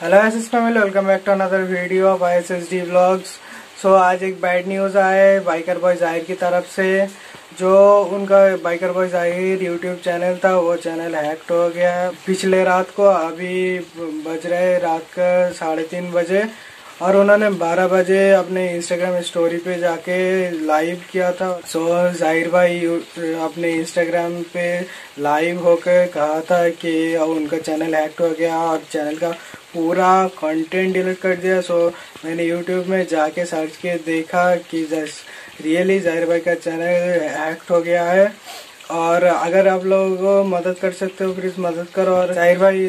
Hello S S family welcome back to another video of I S S D blogs so आज एक bad news आए biker boy Zahir की तरफ़ से, जो उनका biker boy Zahir YouTube channel था, वो चैनल हैक्ट हो गया। पिछले रात को अभी बज रहे रात का साढ़े तीन बजे। और उन्होंने 12 बजे अपने इंस्टाग्राम स्टोरी पे जाके लाइव किया था। सो ज़ाहिर भाई अपने इंस्टाग्राम पे लाइव होकर कहा था कि उनका चैनल हैक्ट हो गया और चैनल का पूरा कंटेंट डिलीट कर दिया। सो मैंने यूट्यूब में जाके सर्च के देखा कि रियली ज़ाहिर भाई का चैनल हैक्ट हो गया है। और अगर आप लोग मदद कर सकते हो प्लीज़ मदद करो। और ज़ाहिर भाई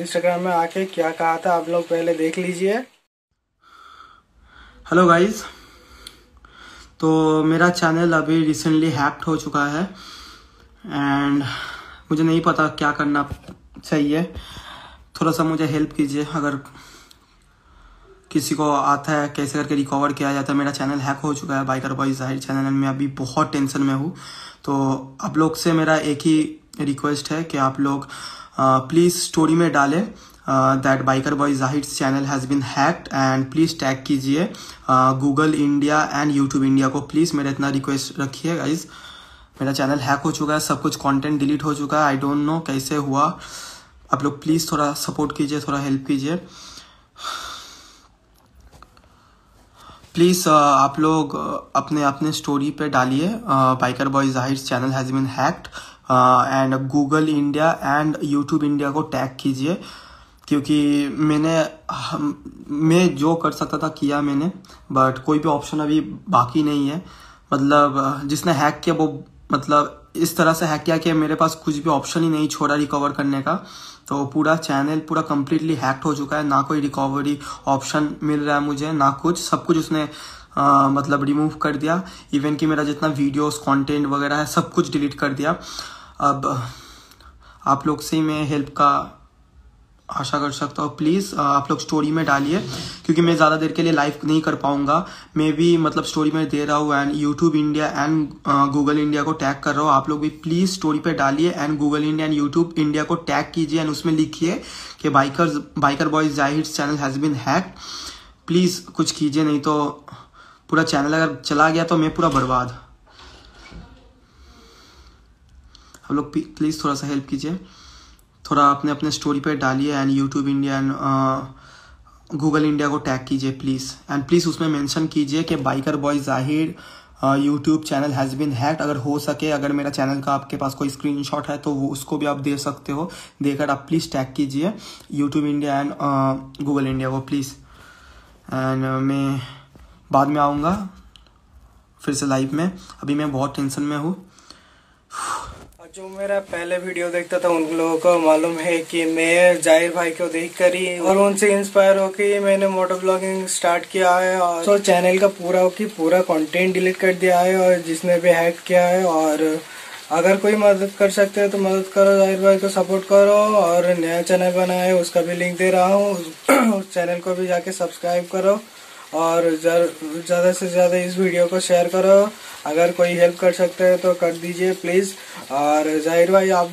इंस्टाग्राम में आके क्या कहा था, आप लोग पहले देख लीजिए। हेलो गाइस तो मेरा चैनल अभी रिसेंटली हैक्ड हो चुका है एंड मुझे नहीं पता क्या करना चाहिए। थोड़ा सा मुझे हेल्प कीजिए, अगर किसी को आता है, कैसे करके रिकवर किया जाता है। मेरा चैनल हैक हो चुका है बाइकर बॉय ज़ाहिर चैनल में अभी बहुत टेंशन में हूँ। तो आप लोग से मेरा एक ही रिक्वेस्ट है कि आप लोग प्लीज़ स्टोरी में डालें that biker boy Zahir channel has been hacked and please tag कीजिए Google India and YouTube India को प्लीज़ मेरा इतना रिक्वेस्ट रखिए गाइज़ मेरा चैनल हैक हो चुका है, सब कुछ कंटेंट डिलीट हो चुका है. आई डोंट नो कैसे हुआ. आप लोग प्लीज़ थोड़ा सपोर्ट कीजिए, थोड़ा हेल्प कीजिए. प्लीज़ आप लोग अपने अपने स्टोरी पे डालिए. Biker boy Zahir channel has been hacked and Google India and YouTube India को टैग कीजिए. क्योंकि मैंने मैं जो कर सकता था किया मैंने बट कोई भी ऑप्शन अभी बाकी नहीं है। मतलब जिसने हैक किया वो मतलब इस तरह से हैक किया कि मेरे पास कुछ भी ऑप्शन ही नहीं छोड़ा रिकवर करने का। तो पूरा चैनल पूरा कम्प्लीटली हैक्ट हो चुका है। ना कोई रिकवरी ऑप्शन मिल रहा है मुझे ना कुछ। सब कुछ उसने आ, मतलब रिमूव कर दिया। इवन कि मेरा जितना वीडियोस कंटेंट वगैरह है सब कुछ डिलीट कर दिया। अब आप लोग से ही मैं हेल्प का आशा कर सकता हूँ प्लीज़ आप लोग स्टोरी में डालिए, क्योंकि मैं ज़्यादा देर के लिए लाइव नहीं कर पाऊँगा। मैं भी मतलब स्टोरी में दे रहा हूँ and YouTube India and Google India को टैग कर रहा हूँ। आप लोग भी प्लीज़ स्टोरी पे डालिए and Google India and YouTube India को टैग कीजिए एंड उसमें लिखिए कि biker biker boys Zahir channel has been hack please कुछ कीजिए, नहीं तो पूरा चैनल अगर चला गया तो मैं पूरा बर्बाद। आप लोग प्लीज़ थोड़ा सा हेल्प कीजिए। थोड़ा अपने अपने स्टोरी पे डालिए and YouTube India and Google India को टैग कीजिए प्लीज़ एंड प्लीज़ उसमें मेंशन कीजिए कि biker boy Zahir YouTube channel has been hacked अगर हो सके, अगर मेरा चैनल का आपके पास कोई स्क्रीनशॉट है तो वो उसको भी आप दे सकते हो. देकर आप प्लीज़ टैग कीजिए YouTube India and Google India को प्लीज़ एंड मैं बाद में आऊँगा फिर से लाइव में. अभी मैं बहुत टेंशन में हूँ. जो मेरा पहले वीडियो देखता था, उन लोगों को मालूम है कि मैं ज़ाहिर भाई को देख कर ही और उनसे इंस्पायर होकर मैंने मोटो ब्लॉगिंग स्टार्ट किया है और तो चैनल का पूरा की पूरा कंटेंट डिलीट कर दिया है और जिसने भी हैक किया है और अगर कोई मदद कर सकते हैं तो मदद करो, ज़ाहिर भाई को सपोर्ट करो और नया चैनल बनाया है उसका भी लिंक दे रहा हूँ। उस चैनल को भी जाके सब्सक्राइब करो। और ज़्यादा से ज़्यादा इस वीडियो को शेयर करो। अगर कोई हेल्प कर सकते हैं तो कर दीजिए, प्लीज़। और ज़ाहिर भाई, आप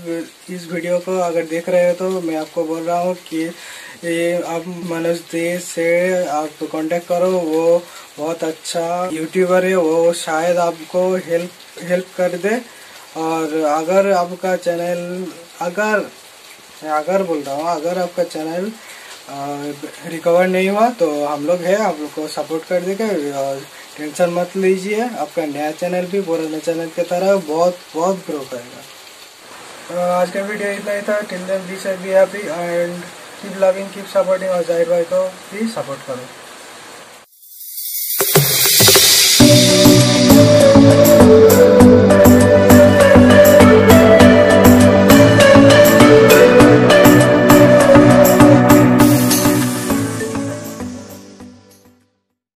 इस वीडियो को अगर देख रहे हो तो मैं आपको बोल रहा हूँ कि ये आप मनोज देश से आप कांटेक्ट करो। वो बहुत अच्छा यूट्यूबर है, वो शायद आपको हेल्प हेल्प कर दे। और अगर आपका चैनल अगर अगर बोल रहा हूँ, अगर आपका चैनल रिकवर नहीं हुआ तो हम लोग है, आप लोग को सपोर्ट कर देंगे। और टेंशन मत लीजिए, आपका नया चैनल भी, पुराना चैनल की तरह बहुत बहुत ग्रो करेगा। तो आज का वीडियो इतना ही था। Tension then be be happy and keep loving keep supporting और ज़ाहिर भाई को भी सपोर्ट करो।